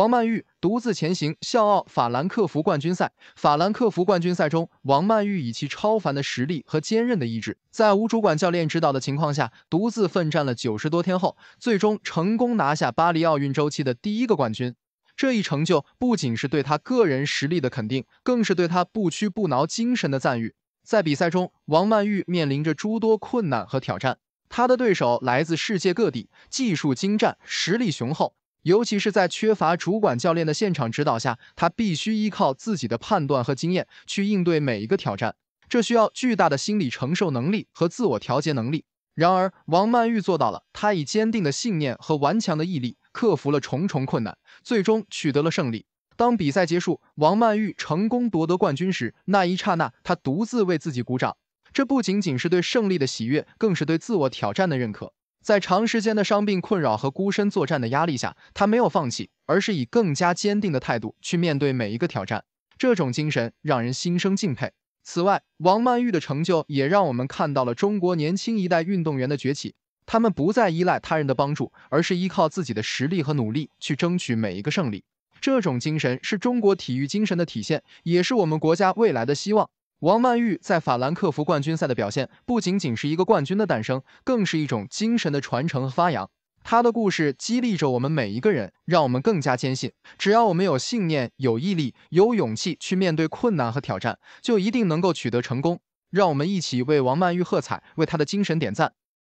王曼玉独自前行笑傲法兰克福冠军赛。法兰克福冠军赛中，王曼玉以其超凡的实力和坚韧的意志，在无主管教练指导的情况下，独自奋战了九十多天后，最终成功拿下巴黎奥运周期的第一个冠军。这一成就不仅是对她个人实力的肯定，更是对她不屈不挠精神的赞誉。在比赛中，王曼玉面临着诸多困难和挑战，她的对手来自世界各地，技术精湛，实力雄厚。尤其是在缺乏主管教练的现场指导下，他必须依靠自己的判断和经验去应对每一个挑战，这需要巨大的心理承受能力和自我调节能力。然而，王曼玉做到了，她以坚定的信念和顽强的毅力克服了重重困难，最终取得了胜利。当比赛结束，王曼玉成功夺得冠军时，那一刹那，她独自为自己鼓掌。这不仅仅是对胜利的喜悦，更是对自我挑战的认可。在长时间的伤病困扰和孤身作战的压力下，他没有放弃，而是以更加坚定的态度去面对每一个挑战。这种精神让人心生敬佩。此外，王曼玉的成就也让我们看到了中国年轻一代运动员的崛起。他们不再依赖他人的帮助，而是依靠自己的实力和努力去争取每一个胜利。这种精神是中国体育精神的体现，也是我们国家未来的希望。王曼玉在法兰克福冠军赛的表现，不仅仅是一个冠军的诞生，更是一种精神的传承和发扬。她的故事激励着我们每一个人，让我们更加坚信，只要我们有信念、有毅力、有勇气去面对困难和挑战，就一定能够取得成功。让我们一起为王曼玉喝彩，为她的精神点赞。